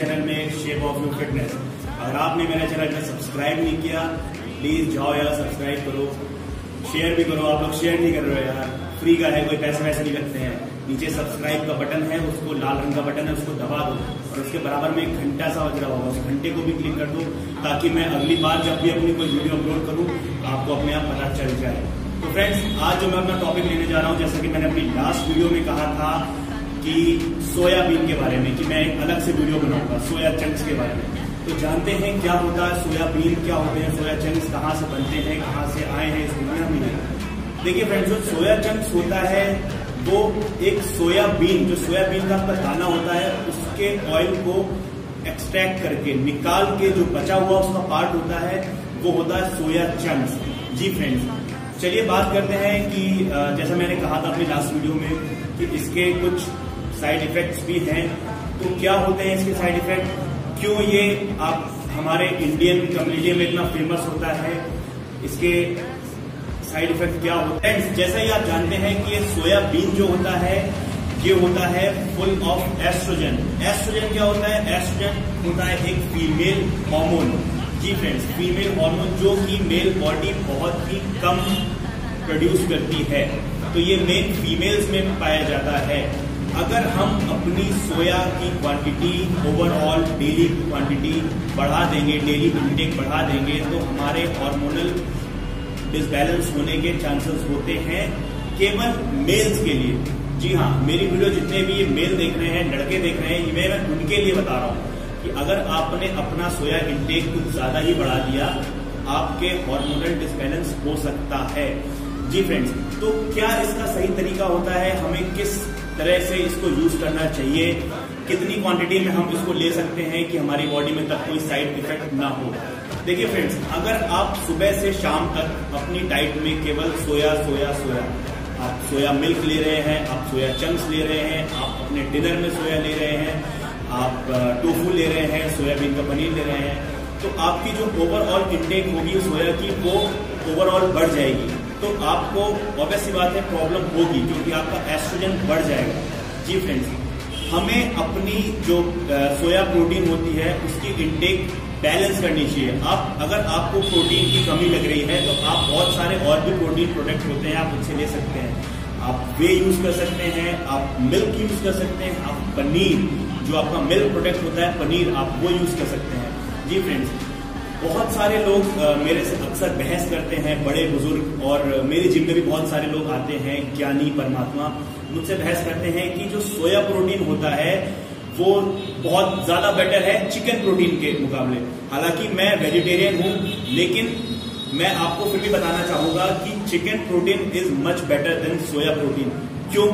Channel में shape of you fitness अगर आपने मेरा चैनल में सब्सक्राइब नहीं किया प्लीज़ जाओ यार सब्सक्राइब करो। शेयर भी करो, आप लोग शेयर नहीं कर रहे हो यार। फ्री का है, कोई पैसे वैसे नहीं लगते हैं। नीचे सब्सक्राइब का बटन है, उसको लाल रंग का बटन है, उसको दबा दो। और उसके बराबर में एक घंटा सा बज होगा, उस घंटे को भी क्लिक कर दो, ताकि मैं अगली बार जब भी अपनी कोई वीडियो अपलोड करूँ, आपको अपने आप पता चल जाए। तो फ्रेंड्स आज जो मैं अपना टॉपिक लेने जा रहा हूँ, जैसा कि मैंने अपनी लास्ट वीडियो में कहा था कि सोयाबीन के बारे में, कि मैं एक अलग से वीडियो बनाऊँगा, सोया चंक्स के बारे में। तो जानते हैं क्या होता है सोयाबीन, क्या होते हैं सोया चंक्स, कहाँ से बनते हैं, कहाँ से आए हैं, इस दुनिया में देखिए फ्रेंड्स जो सोया चंक्स होता है, वो एक सोयाबीन, जो सोयाबीन का आपका दाना होता है, उसके ऑयल को एक्सट्रैक्ट करके, निकाल के जो बचा हुआ उसका पार्ट होता है, वो होता है सोया चंक्स। जी फ्रेंड्स चलिए बात करते हैं कि जैसा मैंने कहा था अपने लास्ट वीडियो में, कि इसके कुछ साइड इफेक्ट्स भी हैं तो क्या होते हैं इसके साइड इफ़ेक्ट क्यों ये आप, हमारे इंडियन कम्युनिटी में इतना फ़ेमस होता है? इसके साइड इफ़ेक्ट क्या होते है? जैसा ही आप जानते हैं कि ये सोयाबीन जो होता है, ये होता है फुल ऑफ़ एस्ट्रोजन एस्ट्रोजन क्या होता है? एस्ट्रोजन होता है एक फीमेल हार्मोन जी फ्रेंड्स फीमेल हार्मोन जो कि मेल बॉडी बहुत ही कम प्रोड्यूस करती है। तो ये मेन फीमेल्स में पाया जाता है। अगर हम अपनी सोया की क्वांटिटी ओवरऑल डेली क्वांटिटी बढ़ा देंगे डेली इंटेक बढ़ा देंगे तो हमारे हार्मोनल डिसबैलेंस होने के चांसेस होते हैं केवल मेल्स के लिए। जी हाँ मेरी वीडियो जितने भी ये मेल देख रहे हैं, लड़के देख रहे हैं ये मैं उनके लिए बता रहा हूँ कि अगर आपने अपना सोया इंटेक कुछ ज़्यादा ही बढ़ा दिया, आपके हार्मोनल डिसबैलेंस हो सकता है। जी फ्रेंड्स तो क्या इसका सही तरीका होता है? हमें किस तरह से इसको यूज़ करना चाहिए। कितनी क्वांटिटी में हम इसको ले सकते हैं कि हमारी बॉडी में तक कोई साइड इफ़ेक्ट ना हो। देखिए फ्रेंड्स अगर आप सुबह से शाम तक अपनी डाइट में केवल सोया सोया सोया, आप सोया मिल्क ले रहे हैं, आप सोया चंक्स ले रहे हैं, आप अपने डिनर में सोया ले रहे हैं, आप टोफू ले रहे हैं, सोयाबीन का पनीर ले रहे हैं तो आपकी जो ओवरऑल इंटेक होगी सोया की, वो ओवरऑल बढ़ जाएगी। तो आपको ऑब्वियस सी बात है प्रॉब्लम होगी क्योंकि आपका एस्ट्रोजन बढ़ जाएगा। जी फ्रेंड्स हमें अपनी जो सोया प्रोटीन होती है, उसकी इंटेक बैलेंस करनी चाहिए। आप, अगर आपको प्रोटीन की कमी लग रही है तो आप बहुत सारे और भी प्रोटीन प्रोडक्ट होते हैं, आप उनसे ले सकते हैं। आप वे यूज़ कर सकते हैं, आप मिल्क यूज़ कर सकते हैं, आप पनीर, जो आपका मिल्क प्रोडक्ट होता है, पनीर, आप वो यूज़ कर सकते हैं। जी फ्रेंड्स बहुत सारे लोग मेरे से अक्सर बहस करते हैं, बड़े, बुज़ुर्ग, और मेरे जिम में भी बहुत सारे लोग आते हैं, ज्ञानी, परमात्मा। मुझसे बहस करते हैं कि जो सोया प्रोटीन होता है, वो बहुत ज़्यादा बेटर है चिकन प्रोटीन के मुकाबले। हालाँकि मैं वेजिटेरियन हूँ, लेकिन मैं आपको फिर भी बताना चाहूँगा कि chicken protein is much better than soya protein. क्यों?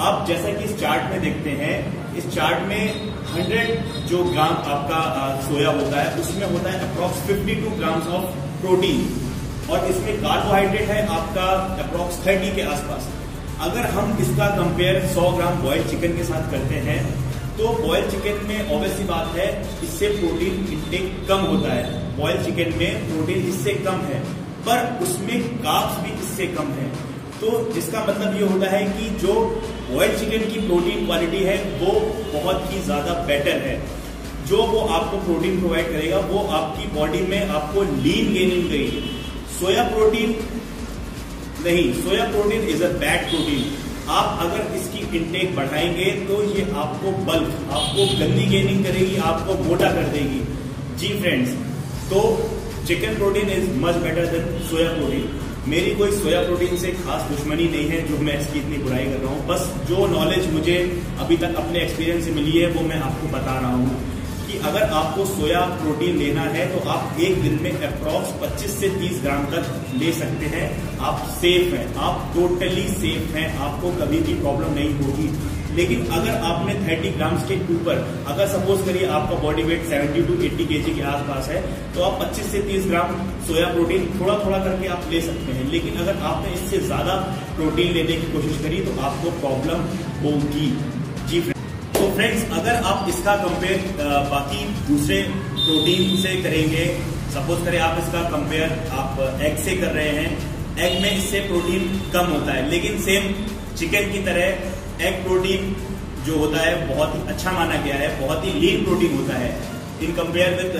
आप जैसा कि इस चार्ट में देखते हैं, इस चार्ट में 100 जो ग्राम आपका सोया होता है, उसमें होता है अप्रॉक्स 52 ग्राम्स ऑफ़ प्रोटीन और इसमें कार्बोहाइड्रेट है आपका अप्रॉक्स 30 के आसपास। अगर हम इसका कंपेयर 100 ग्राम बॉयल चिकन के साथ करते हैं तो बॉयल चिकन में ऑब्वियसली बात है, इससे प्रोटीन इंटेक कम होता है। बॉयल चिकन में प्रोटीन इससे कम है, पर उसमें काप्स भी इससे कम है। तो जिसका मतलब ये होता है कि जो बॉयल चिकन की प्रोटीन क्वालिटी है, वो बहुत ही ज़्यादा बेटर है। जो वो आपको प्रोटीन प्रोवाइड करेगा, वो आपकी बॉडी में आपको लीन गेनिंग करेगी। सोया प्रोटीन नहीं soya protein is a bad protein आप अगर इसकी इंटेक बढ़ाएँगे तो ये आपको बल्क आपको गंदी गेनिंग करेगी, आपको मोटा कर देगी। जी फ्रेंड्स तो chicken protein is much better than soya protein मेरी कोई सोया प्रोटीन से खास दुश्मनी नहीं है जो मैं इसकी इतनी बुराई कर रहा हूँ। बस जो नॉलेज मुझे अभी तक अपने एक्सपीरियंस से मिली है, वो मैं आपको बता रहा हूँ कि अगर आपको सोया प्रोटीन लेना है तो आप एक दिन में अप्रॉक्स 25 से 30 ग्राम तक ले सकते हैं। आप सेफ़ हैं। आप टोटली सेफ़ हैं। आपको कभी भी प्रॉब्लम नहीं होगी। लेकिन अगर आपने 30 ग्राम्स के ऊपर, अगर सपोज़ करिए आपका बॉडी वेट 70 टू 80 केजी के आसपास है तो आप 25 से 30 ग्राम सोया प्रोटीन थोड़ा थोड़ा करके आप ले सकते हैं। लेकिन अगर आपने इससे ज़्यादा प्रोटीन लेने की कोशिश करी तो आपको प्रॉब्लम होगी। जी तो फ्रेंड्स अगर आप इसका कंपेयर बाकी दूसरे प्रोटीन से करेंगे सपोज़ करें आप इसका कंपेयर आप एग से कर रहे हैं एग में इससे प्रोटीन कम होता है। लेकिन सेम चिकन की तरह एग प्रोटीन जो होता है, बहुत ही अच्छा माना गया है, बहुत ही लीन प्रोटीन होता है in compare with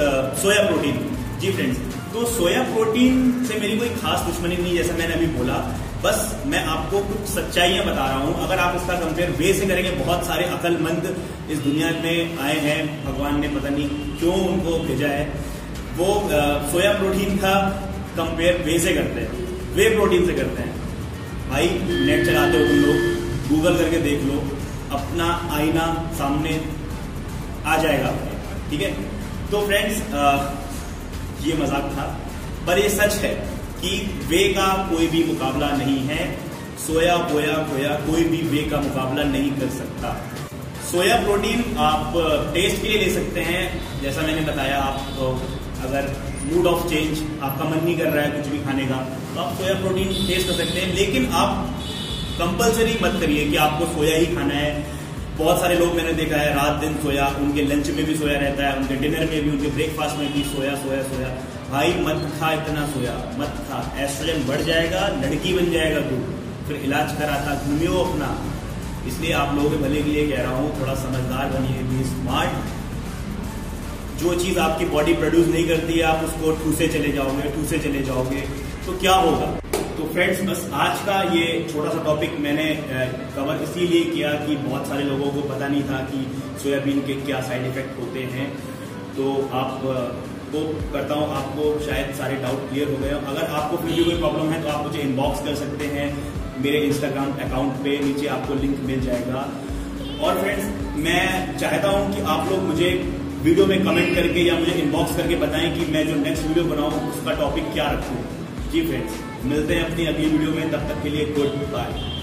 soya protein ji friends तो सोया प्रोटीन से मेरी कोई खास दुश्मनी नहीं, जैसा मैंने अभी बोला। बस मैं आपको कुछ सच्चाइयाँ बता रहा हूँ। अगर आप इसका कंपेयर वे से करेंगे, बहुत सारे अकलमंद इस दुनिया में आए हैं। भगवान ने पता नहीं क्यों उनको भेजा है। वो सोया प्रोटीन का कंपेयर वे से करते हैं वे प्रोटीन से करते हैं। भाई नेट चलाते हो तुम लोग। गूगल करके देख लो, अपना आईना सामने आ जाएगा ठीक है? तो फ्रेंड्स ये मज़ाक था, पर ये सच है कि वे का कोई भी मुकाबला नहीं है। सोया बोया खोया कोई भी वे का मुकाबला नहीं कर सकता। सोया प्रोटीन आप टेस्ट के लिए ले सकते हैं। जैसा मैंने बताया, आप तो अगर मूड ऑफ़ चेंज आपका मन नहीं कर रहा है कुछ भी खाने का तो आप सोया प्रोटीन टेस्ट कर सकते हैं। लेकिन आप कंपलसरी मत करिए कि आपको सोया ही खाना है। बहुत सारे लोग मैंने देखा है रात दिन सोया, उनके लंच में भी सोया रहता है, उनके डिनर में भी, उनके ब्रेकफास्ट में भी सोया सोया सोया। भाई, मत खा इतना सोया, मत खा। एस्ट्रोजन बढ़ जाएगा, लड़की बन जाएगा तू। फिर इलाज कराता घूमियो अपना। इसलिए आप लोगों के भले के लिए कह रहा हूँ, थोड़ा समझदार बनिए बी स्मार्ट जो चीज़ आपकी बॉडी प्रोड्यूस नहीं करती है आप उसको ठूसे चले जाओगे, ठूसे चले जाओगे। तो क्या होगा? तो फ्रेंड्स बस आज का ये छोटा सा टॉपिक मैंने कवर इसीलिए किया कि बहुत सारे लोगों को पता नहीं था कि सोयाबीन के क्या साइड इफ़ेक्ट होते हैं। तो आप को करता हूँ, आपको शायद सारे डाउट क्लियर हो गए अगर आपको फिर भी कोई प्रॉब्लम है तो आप मुझे इनबॉक्स कर सकते हैं। मेरे इंस्टाग्राम अकाउंट पे नीचे आपको लिंक मिल जाएगा। और फ्रेंड्स मैं चाहता हूँ कि आप लोग मुझे वीडियो में कमेंट करके या मुझे इनबॉक्स करके बताएँ कि मैं जो नेक्स्ट वीडियो बनाऊँ, उसका टॉपिक क्या रखूँ। जी फ्रेंड्स मिलते हैं अपनी अगली वीडियो में तब तक के लिए गुड बाय